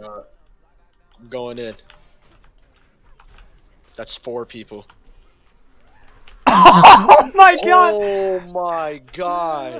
Uh, I'm going in. That's four people. oh my god! Oh my god.